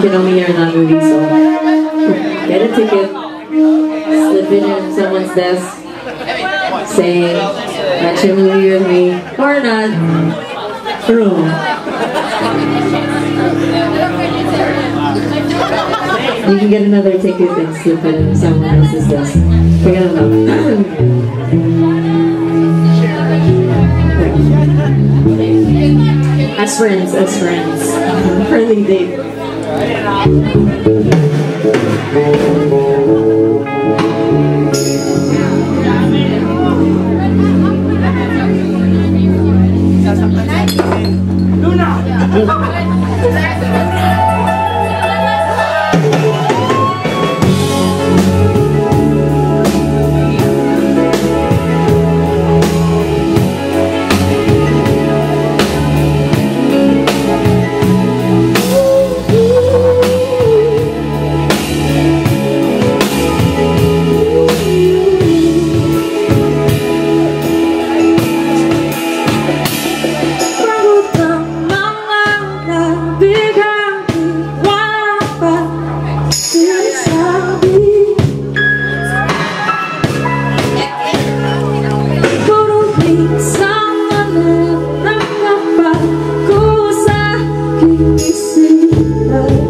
can only hear in that movie, so get a ticket, slip it in someone's desk, saying, watch a movie with me, or not. Boom. You can get another ticket and slip it in someone else's desk. Forget about. As friends, as friends. Friendly date. Thank you. Usah kini